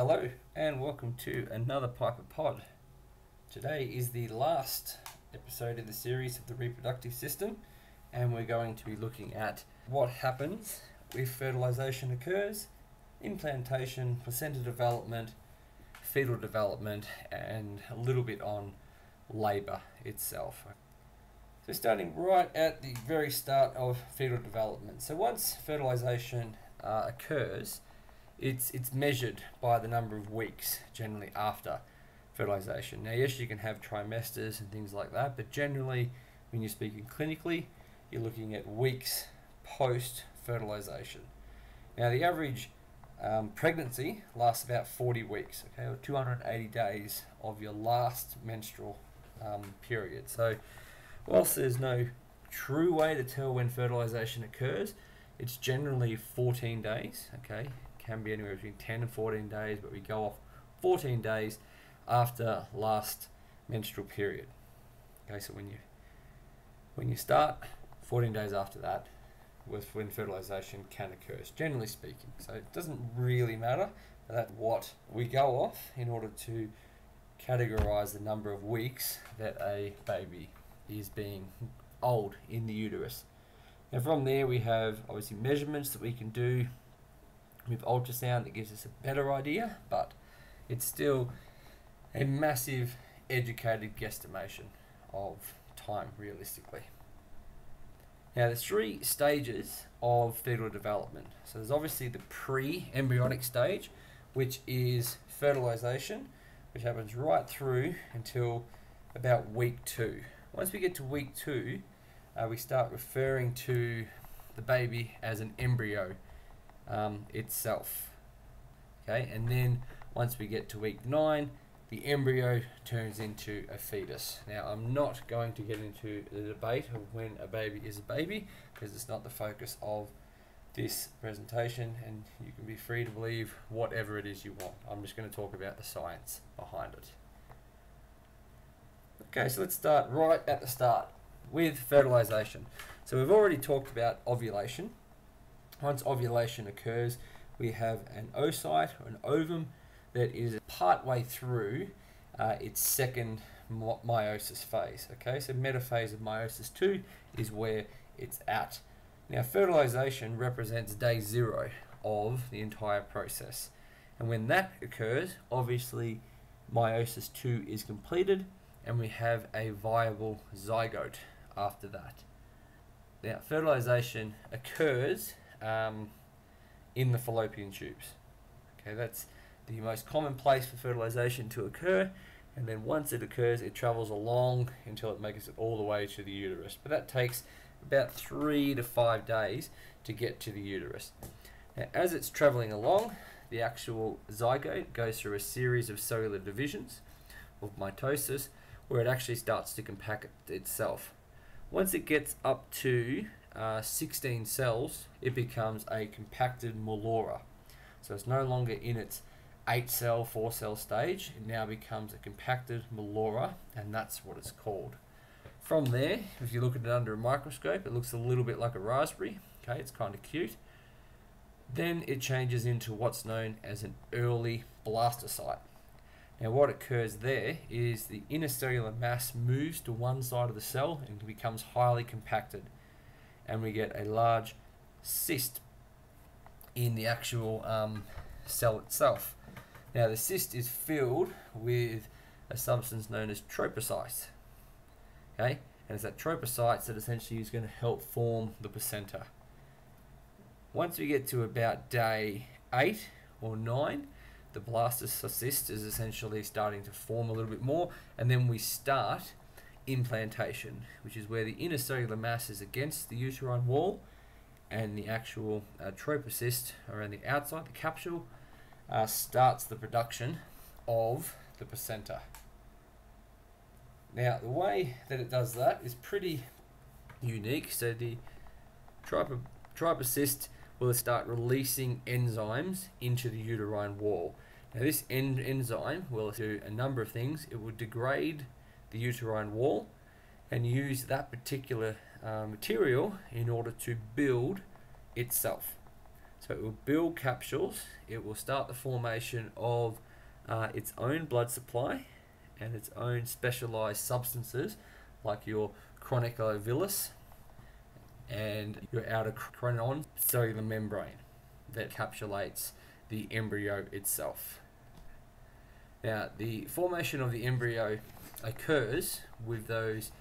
Hello and welcome to another Piper Pod. Today is the last episode in the series of the reproductive system, and we're going to be looking at what happens if fertilization occurs, implantation, placenta development, fetal development, and a little bit on labor itself. So, starting right at the very start of fetal development. So, once fertilization uh, occurs, it's it's measured by the number of weeks generally after fertilization. Now, yes, you can have trimesters and things like that, but generally, when you're speaking clinically, you're looking at weeks post fertilization. Now, the average um, pregnancy lasts about 40 weeks, okay, or 280 days of your last menstrual um, period. So, whilst there's no true way to tell when fertilization occurs, it's generally 14 days, okay, can be anywhere between 10 and 14 days, but we go off 14 days after last menstrual period. Okay, so when you when you start, 14 days after that was when fertilization can occur, generally speaking. So it doesn't really matter. That's what we go off in order to categorize the number of weeks that a baby is being old in the uterus. And from there, we have obviously measurements that we can do with ultrasound that gives us a better idea, but it's still a massive educated guesstimation of time realistically. Now, there's three stages of fetal development. So, there's obviously the pre embryonic stage, which is fertilization, which happens right through until about week two. Once we get to week two, uh, we start referring to the baby as an embryo um, itself. Okay, and then once we get to week nine, the embryo turns into a fetus. Now, I'm not going to get into the debate of when a baby is a baby because it's not the focus of this presentation, and you can be free to believe whatever it is you want. I'm just going to talk about the science behind it. Okay, so let's start right at the start with fertilization. So, we've already talked about ovulation. Once ovulation occurs, we have an oocyte or an ovum that is partway through uh, its second meiosis phase. Okay, so metaphase of meiosis 2 is where it's at. Now, fertilization represents day zero of the entire process. And when that occurs, obviously meiosis 2 is completed and we have a viable zygote after that. Now, fertilization occurs um, in the fallopian tubes. Okay, that's the most common place for fertilization to occur, and then once it occurs, it travels along until it makes it all the way to the uterus. But that takes about three to five days to get to the uterus. Now, as it's traveling along, the actual zygote goes through a series of cellular divisions of mitosis where it actually starts to compact itself. Once it gets up to uh, 16 cells, it becomes a compacted morula. So it's no longer in its 8 cell, 4 cell stage, it now becomes a compacted morula, and that's what it's called. From there, if you look at it under a microscope, it looks a little bit like a raspberry. Okay, it's kind of cute. Then it changes into what's known as an early blastocyte. Now, what occurs there is the inner cellular mass moves to one side of the cell and becomes highly compacted and we get a large cyst in the actual um, cell itself. Now the cyst is filled with a substance known as tropocytes. Okay, and it's that tropocytes that essentially is going to help form the placenta. Once we get to about day eight or nine, the blastocyst is essentially starting to form a little bit more, and then we start implantation, which is where the inner cellular mass is against the uterine wall and the actual uh, tropocyst around the outside, the capsule, uh, starts the production of the placenta. Now, the way that it does that is pretty unique. So the tripo tropocyst will start releasing enzymes into the uterine wall. Now, this en enzyme will do a number of things. It will degrade the uterine wall and use that particular uh, material in order to build itself. So it will build capsules. It will start the formation of uh, its own blood supply and its own specialized substances like your chorionic villus and your outer chorion cellular membrane that encapsulates the embryo itself. Now, the formation of the embryo occurs with those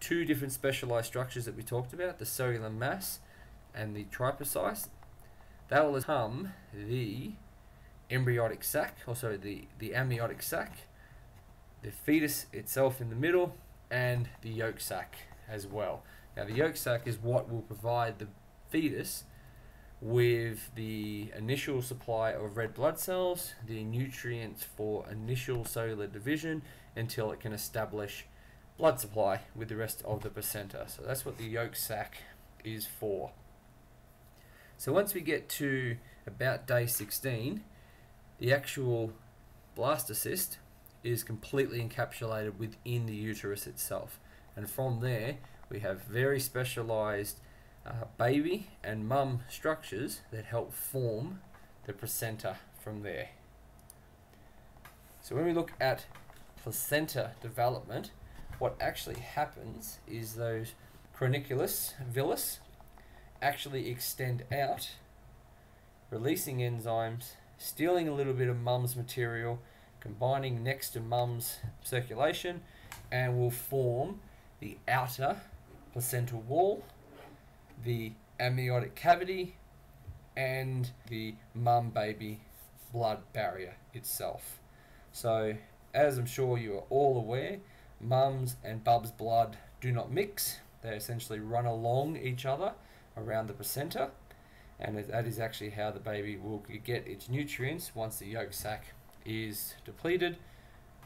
two different specialized structures that we talked about the cellular mass and the tripartite. That will become the embryonic sac, also the, the amniotic sac, the fetus itself in the middle, and the yolk sac as well. Now, the yolk sac is what will provide the fetus with the initial supply of red blood cells, the nutrients for initial cellular division until it can establish blood supply with the rest of the placenta. So that's what the yolk sac is for. So once we get to about day 16, the actual blastocyst is completely encapsulated within the uterus itself. And from there, we have very specialized uh, baby and mum structures that help form the placenta from there. So when we look at placenta development, what actually happens is those chorionic villus actually extend out, releasing enzymes, stealing a little bit of mum's material, combining next to mum's circulation, and will form the outer placental wall the amniotic cavity and the mum baby blood barrier itself. So, as I'm sure you are all aware, mum's and bub's blood do not mix. They essentially run along each other around the placenta, and that is actually how the baby will get its nutrients once the yolk sac is depleted.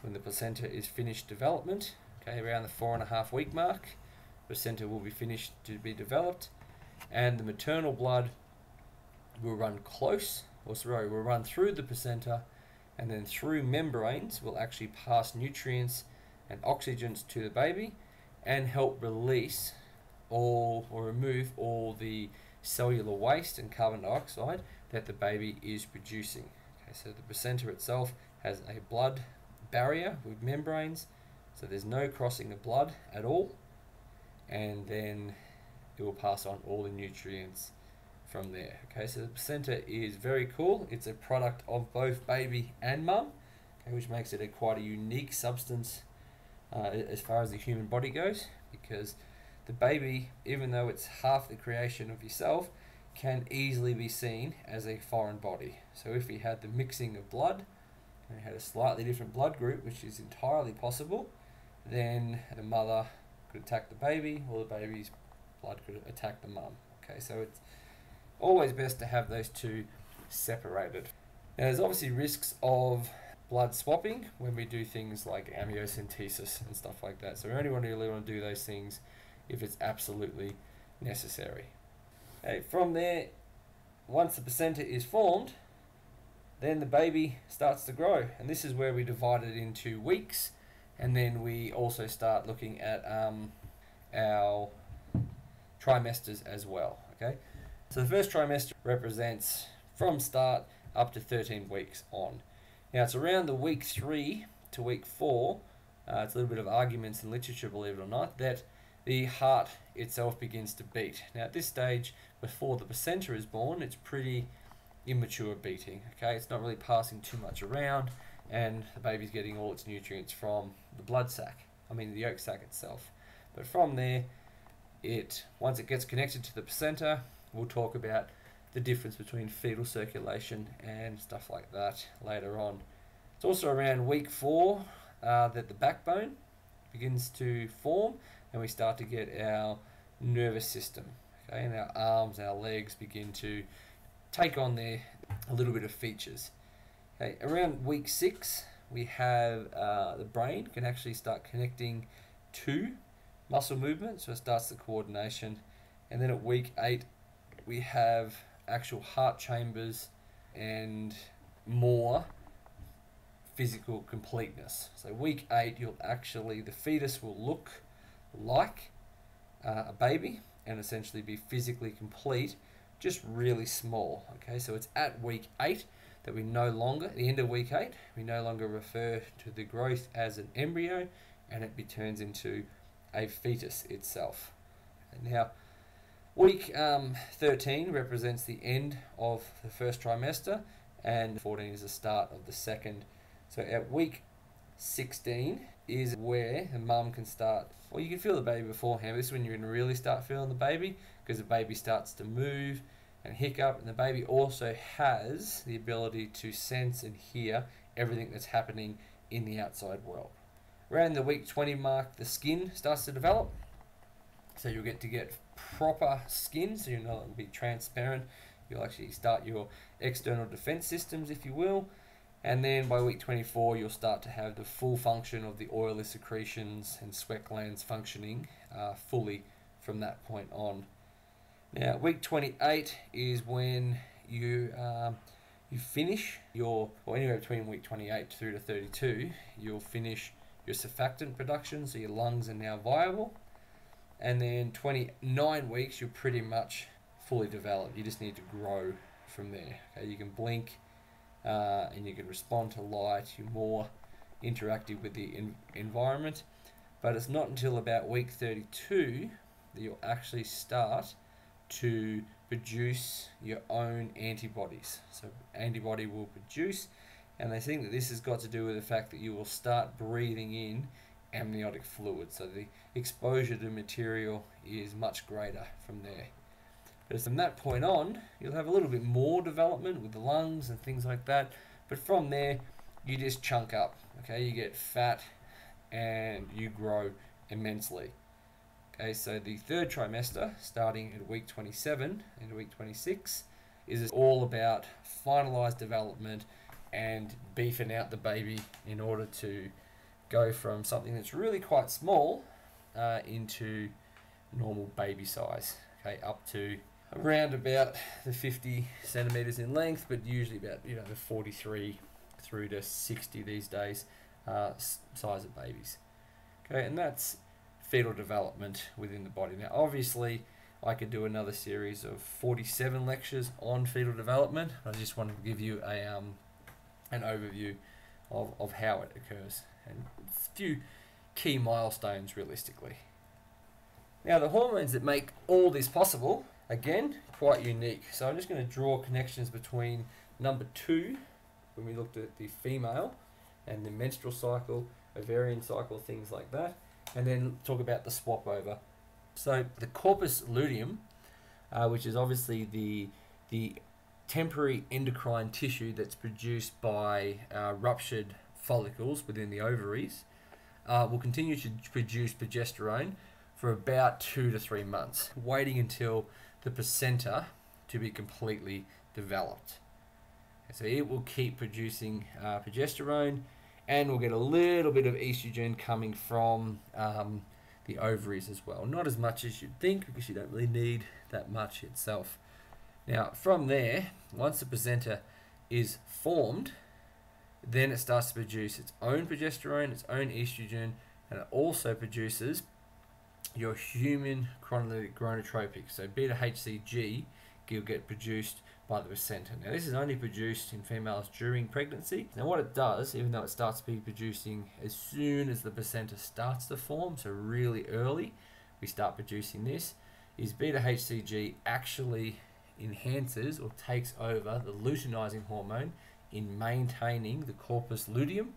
When the placenta is finished development, okay, around the four and a half week mark, the placenta will be finished to be developed, and the maternal blood will run close, or sorry, will run through the placenta, and then through membranes will actually pass nutrients and oxygens to the baby, and help release all or remove all the cellular waste and carbon dioxide that the baby is producing. Okay, so the placenta itself has a blood barrier with membranes, so there's no crossing of blood at all, and then it will pass on all the nutrients from there. Okay, so the placenta is very cool. It's a product of both baby and mum, okay, which makes it a quite a unique substance uh, as far as the human body goes, because the baby, even though it's half the creation of yourself, can easily be seen as a foreign body. So if you had the mixing of blood, and had a slightly different blood group, which is entirely possible, then the mother could attack the baby, or the baby's blood could attack the mum. Okay, so it's always best to have those two separated. Now, there's obviously risks of blood swapping when we do things like amniocentesis and stuff like that. So we only want to really want to do those things if it's absolutely necessary. Okay, from there, once the placenta is formed, then the baby starts to grow, and this is where we divide it into weeks, and then we also start looking at um, our trimesters as well. Okay, so the first trimester represents from start up to 13 weeks on. Now it's around the week three to week four. Uh, it's a little bit of arguments in literature, believe it or not, that the heart itself begins to beat. Now at this stage, before the placenta is born, it's pretty immature beating. Okay, it's not really passing too much around, and the baby's getting all its nutrients from the blood sac. I mean the yolk sac itself. But from there, it once it gets connected to the placenta, we'll talk about the difference between fetal circulation and stuff like that later on. It's also around week four uh, that the backbone begins to form and we start to get our nervous system. Okay, and our arms, our legs begin to take on their a little bit of features. Okay, around week six, we have uh, the brain can actually start connecting to muscle movement, so it starts the coordination. And then at week eight, we have actual heart chambers and more physical completeness. So week eight, you'll actually the fetus will look like uh, a baby and essentially be physically complete just really small. Okay, so it's at week eight that we no longer, at the end of week eight, we no longer refer to the growth as an embryo and it turns into a fetus itself. Now, week um, 13 represents the end of the first trimester and 14 is the start of the second. So at week 16 is where the mum can start. Well, you can feel the baby beforehand. This is when you can really start feeling the baby because the baby starts to move and hiccup, and the baby also has the ability to sense and hear everything that's happening in the outside world. Around the week 20 mark, the skin starts to develop. So you'll get to get proper skin, so you'll know it'll be transparent. You'll actually start your external defense systems, if you will. And then by week 24, you'll start to have the full function of the oily secretions and sweat glands functioning uh, fully from that point on. Now, week 28 is when you um, you finish your, or anywhere between week 28 through to 32, you'll finish your surfactant production, so your lungs are now viable. And then 29 weeks, you're pretty much fully developed. You just need to grow from there. Okay, you can blink uh, and you can respond to light. You're more interactive with the in- environment. But it's not until about week 32 that you'll actually start to produce your own antibodies. So antibody will produce, and they think that this has got to do with the fact that you will start breathing in amniotic fluid. So the exposure to material is much greater from there. But from that point on, you'll have a little bit more development with the lungs and things like that. But from there, you just chunk up. Okay, you get fat and you grow immensely. Okay, so the third trimester, starting at week 27 and week 26, is all about finalized development and beefing out the baby in order to go from something that's really quite small uh, into normal baby size. Okay, up to around about the 50 centimeters in length, but usually about you know the 43 through to 60 these days uh, size of babies. Okay, and that's fetal development within the body. Now, obviously, I could do another series of 47 lectures on fetal development. I just wanted to give you a um, an overview of, of how it occurs and a few key milestones realistically. Now, the hormones that make all this possible Again, quite unique. So I'm just going to draw connections between number two, when we looked at the female, and the menstrual cycle, ovarian cycle, things like that, and then talk about the swap over. So the corpus luteum, uh, which is obviously the the temporary endocrine tissue that's produced by uh, ruptured follicles within the ovaries, uh, will continue to produce progesterone for about two to three months, waiting until the placenta to be completely developed. So it will keep producing uh, progesterone and we'll get a little bit of estrogen coming from um, the ovaries as well. Not as much as you'd think because you don't really need that much itself. Now, from there, once the placenta is formed, then it starts to produce its own progesterone, its own estrogen, and it also produces your human chorionic gonadotropin. So beta HCG will get produced by the placenta. Now this is only produced in females during pregnancy. Now what it does, even though it starts to be producing as soon as the placenta starts to form, so really early, we start producing this, is beta HCG actually enhances or takes over the luteinizing hormone in maintaining the corpus luteum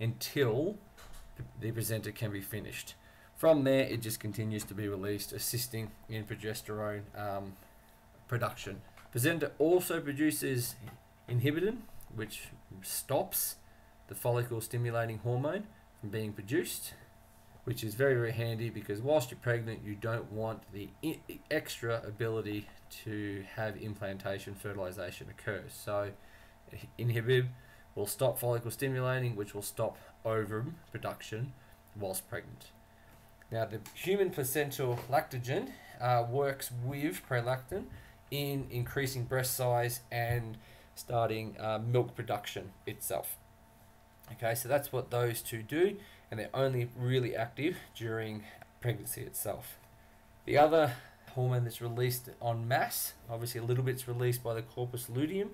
until the placenta can be finished. From there, it just continues to be released, assisting in progesterone um, production. Placenta also produces inhibin, which stops the follicle stimulating hormone from being produced, which is very, very handy because whilst you're pregnant, you don't want the extra ability to have implantation fertilization occur. So, inhibin will stop follicle stimulating, which will stop ovum production whilst pregnant. Now, the human placental lactogen uh, works with prolactin in increasing breast size and starting uh, milk production itself. Okay, so that's what those two do, and they're only really active during pregnancy itself. The other hormone that's released en masse. Obviously, a little bit's released by the corpus luteum,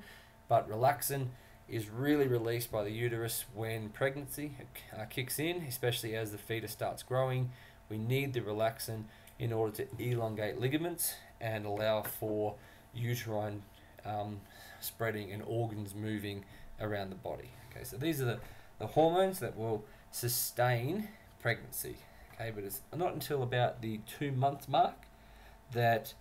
but relaxin is really released by the uterus when pregnancy uh, kicks in, especially as the fetus starts growing. We need the relaxin in order to elongate ligaments and allow for uterine um, spreading and organs moving around the body. Okay, so these are the, the hormones that will sustain pregnancy. Okay, but it's not until about the two month mark that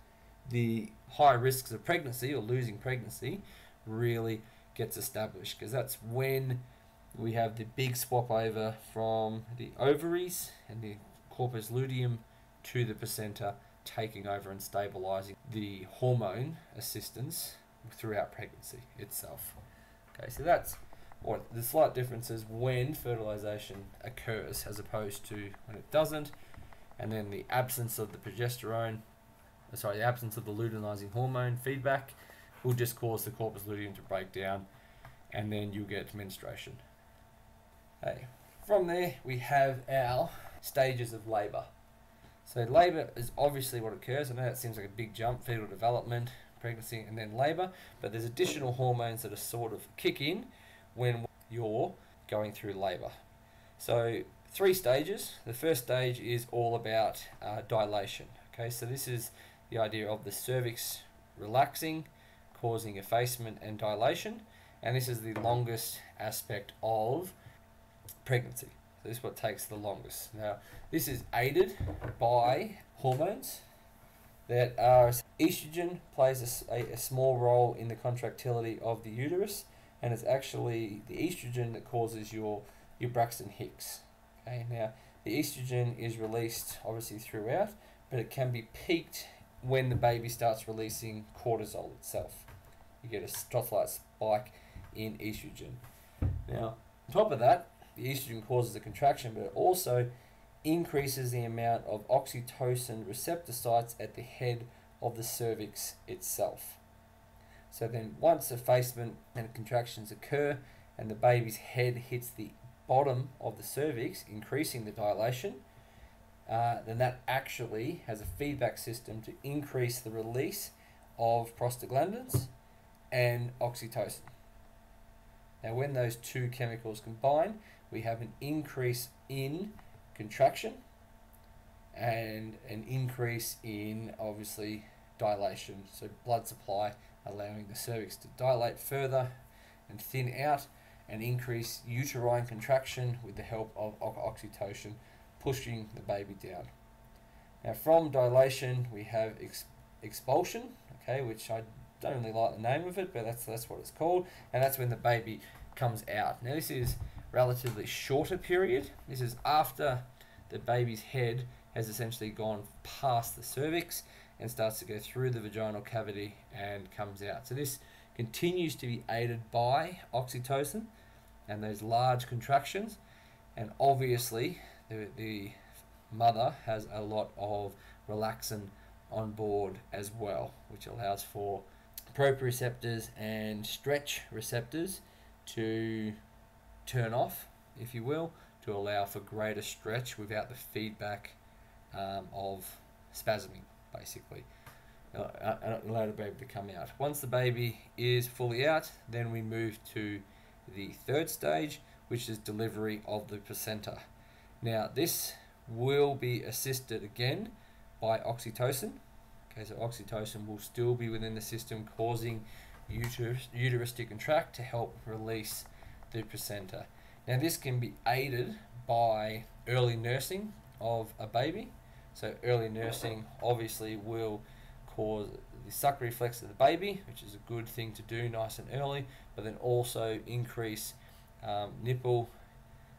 the high risks of pregnancy or losing pregnancy really gets established because that's when we have the big swap over from the ovaries and the corpus luteum to the placenta taking over and stabilizing the hormone assistance throughout pregnancy itself. Okay, so that's what the slight difference is when fertilization occurs as opposed to when it doesn't, and then the absence of the progesterone, sorry, the absence of the luteinizing hormone feedback will just cause the corpus luteum to break down, and then you'll get menstruation. Okay. From there, we have our stages of labor. So labour is obviously what occurs. I know that seems like a big jump, fetal development, pregnancy, and then labour, but there's additional hormones that are sort of kick in when you're going through labour. So three stages. The first stage is all about uh, dilation. Okay, so this is the idea of the cervix relaxing, causing effacement and dilation, and this is the longest aspect of pregnancy. So this is what takes the longest. Now, this is aided by hormones that are estrogen plays a, a, small role in the contractility of the uterus, and it's actually the estrogen that causes your your Braxton Hicks. Okay, now the estrogen is released obviously throughout, but it can be peaked when the baby starts releasing cortisol itself. You get a slight spike in estrogen. Now, on top of that, the estrogen causes a contraction, but it also increases the amount of oxytocin receptor sites at the head of the cervix itself. So then once effacement and contractions occur and the baby's head hits the bottom of the cervix, increasing the dilation, uh, then that actually has a feedback system to increase the release of prostaglandins and oxytocin. Now when those two chemicals combine, we have an increase in contraction and an increase in obviously dilation. So blood supply allowing the cervix to dilate further and thin out and increase uterine contraction with the help of oxytocin pushing the baby down. Now from dilation we have ex expulsion, okay, which I don't really like the name of it, but that's that's what it's called, and that's when the baby comes out. Now this is relatively shorter period. This is after the baby's head has essentially gone past the cervix and starts to go through the vaginal cavity and comes out. So this continues to be aided by oxytocin and those large contractions and obviously the, the mother has a lot of relaxin on board as well which allows for proprioceptors and stretch receptors to turn off, if you will, to allow for greater stretch without the feedback um, of spasming, basically. Uh, allow the baby to come out. Once the baby is fully out, then we move to the third stage, which is delivery of the placenta. Now, this will be assisted again by oxytocin. Okay, so oxytocin will still be within the system, causing uterus, uterus to contract to help release the placenta. Now this can be aided by early nursing of a baby. So early nursing obviously will cause the suck reflex of the baby, which is a good thing to do nice and early, but then also increase um, nipple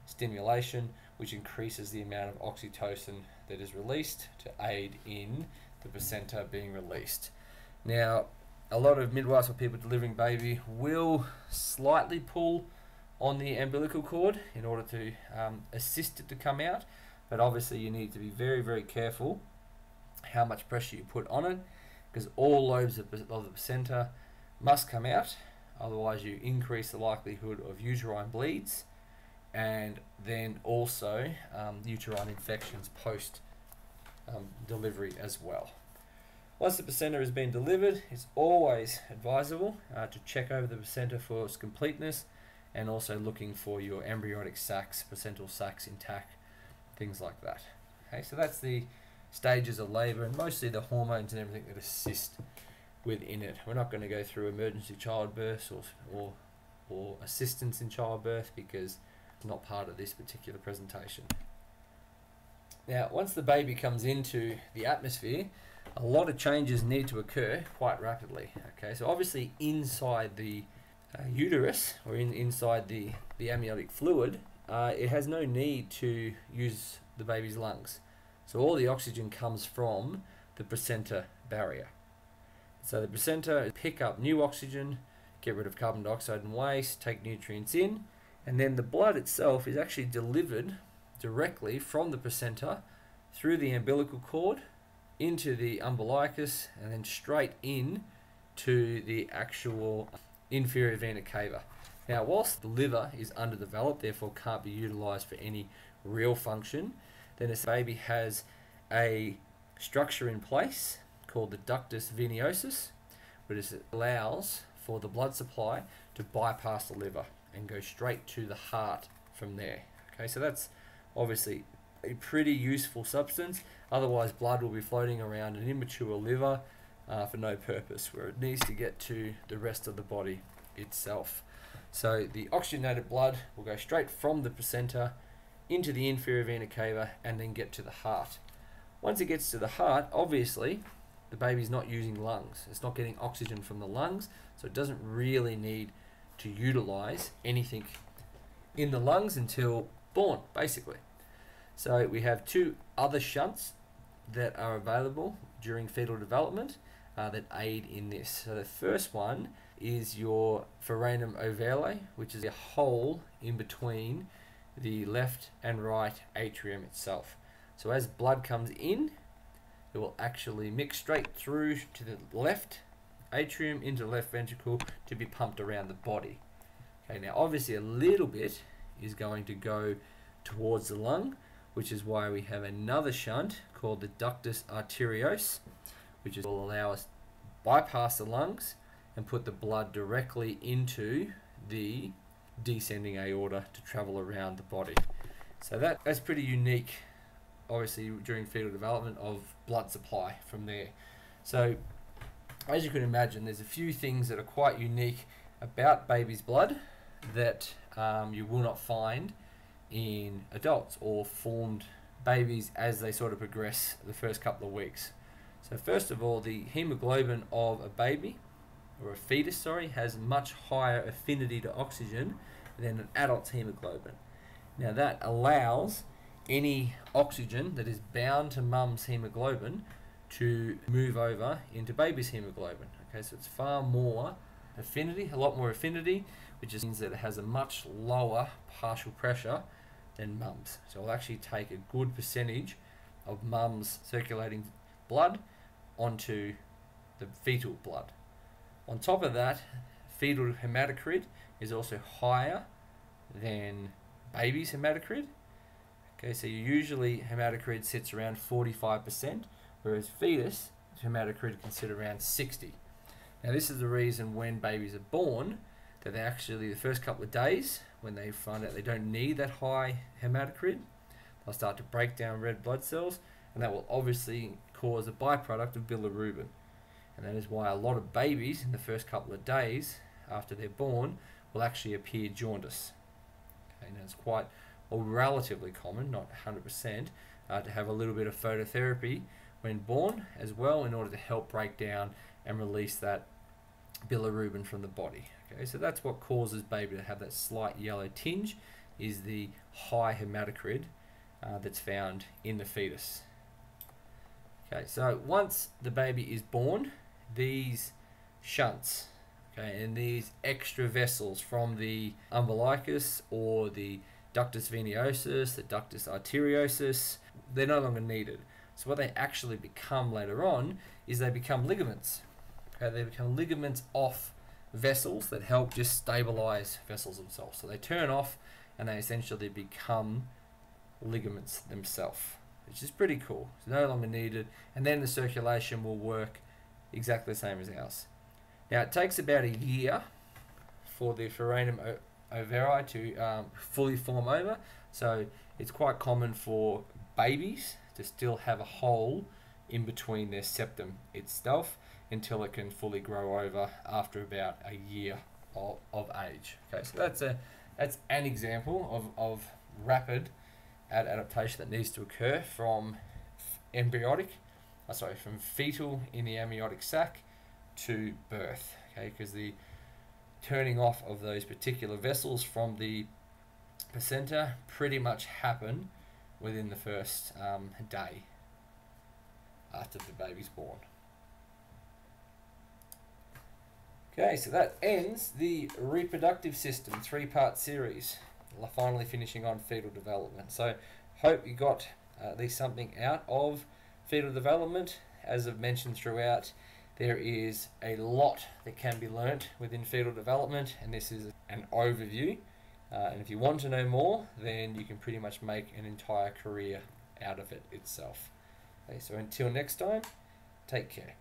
stimulation, which increases the amount of oxytocin that is released to aid in the placenta being released. Now, a lot of midwives or people delivering baby will slightly pull on the umbilical cord in order to um, assist it to come out but obviously you need to be very very careful how much pressure you put on it because all lobes of the placenta must come out otherwise you increase the likelihood of uterine bleeds and then also um, uterine infections post um, delivery as well Once the placenta has been delivered, it's always advisable uh, to check over the placenta for its completeness and also looking for your embryonic sacs, placental sacs intact, things like that. Okay, so that's the stages of labour and mostly the hormones and everything that assist within it. We're not going to go through emergency childbirth or, or, or assistance in childbirth because not part of this particular presentation. Now, once the baby comes into the atmosphere, a lot of changes need to occur quite rapidly. Okay, so obviously inside the uh, uterus or in, inside the, the amniotic fluid, uh, it has no need to use the baby's lungs. So all the oxygen comes from the placenta barrier. So the placenta pick up new oxygen, get rid of carbon dioxide and waste, take nutrients in, and then the blood itself is actually delivered directly from the placenta through the umbilical cord into the umbilicus and then straight in to the actual inferior vena cava. Now, whilst the liver is underdeveloped, therefore can't be utilized for any real function, then this baby has a structure in place called the ductus venosus, which allows for the blood supply to bypass the liver and go straight to the heart from there. Okay, so that's obviously a pretty useful substance. Otherwise, blood will be floating around an immature liver uh, for no purpose, where it needs to get to the rest of the body itself. So the oxygenated blood will go straight from the placenta into the inferior vena cava and then get to the heart. Once it gets to the heart, obviously, the baby's not using lungs. It's not getting oxygen from the lungs, so it doesn't really need to utilize anything in the lungs until born, basically. So we have two other shunts that are available during fetal development uh, that aid in this. So the first one is your foramen ovale, which is a hole in between the left and right atrium itself. So as blood comes in, it will actually mix straight through to the left atrium into the left ventricle to be pumped around the body. Okay, now obviously a little bit is going to go towards the lung, which is why we have another shunt called the ductus arteriosus, which will allow us bypass the lungs and put the blood directly into the descending aorta to travel around the body. So that, that's pretty unique, obviously, during fetal development of blood supply from there. So, as you can imagine, there's a few things that are quite unique about baby's blood that um, you will not find in adults or formed babies as they sort of progress the first couple of weeks. So first of all, the hemoglobin of a baby or a fetus, sorry, has much higher affinity to oxygen than an adult's hemoglobin. Now that allows any oxygen that is bound to mum's hemoglobin to move over into baby's hemoglobin. Okay, so it's far more affinity, a lot more affinity, which just means that it has a much lower partial pressure than mum's. So it'll actually take a good percentage of mum's circulating blood onto the fetal blood. On top of that, fetal hematocrit is also higher than baby's hematocrit. Okay, so usually hematocrit sits around 45%, whereas fetus hematocrit sit around 60. Now this is the reason when babies are born that they actually the first couple of days when they find out they don't need that high hematocrit, they'll start to break down red blood cells, and that will obviously cause a byproduct of bilirubin. And that is why a lot of babies in the first couple of days after they're born will actually appear jaundice. Okay, now it's quite or relatively common, not 100%, uh, to have a little bit of phototherapy when born as well in order to help break down and release that bilirubin from the body. Okay, so that's what causes baby to have that slight yellow tinge is the high hematocrit uh, that's found in the fetus. Okay, so once the baby is born, these shunts, okay, and these extra vessels from the umbilicus or the ductus venosus, the ductus arteriosus, they're no longer needed. So what they actually become later on is they become ligaments. Okay, they become ligaments off vessels that help just stabilize vessels themselves. So they turn off and they essentially become ligaments themselves, which is pretty cool. It's no longer needed, and then the circulation will work exactly the same as ours. Now it takes about a year for the foramen o- ovari to um, fully form over, so it's quite common for babies to still have a hole in between their septum itself until it can fully grow over after about a year of, of age. Okay, so that's a that's an example of, of rapid adaptation that needs to occur from embryotic, uh, sorry, from fetal in the amniotic sac to birth. Okay, because the turning off of those particular vessels from the placenta pretty much happen within the first um, day after the baby's born. Okay, so that ends the reproductive system three part series, finally finishing on fetal development. So, hope you got uh, at least something out of fetal development. As I've mentioned throughout, there is a lot that can be learnt within fetal development, and this is an overview. Uh, and if you want to know more, then you can pretty much make an entire career out of it itself. Okay, so until next time, take care.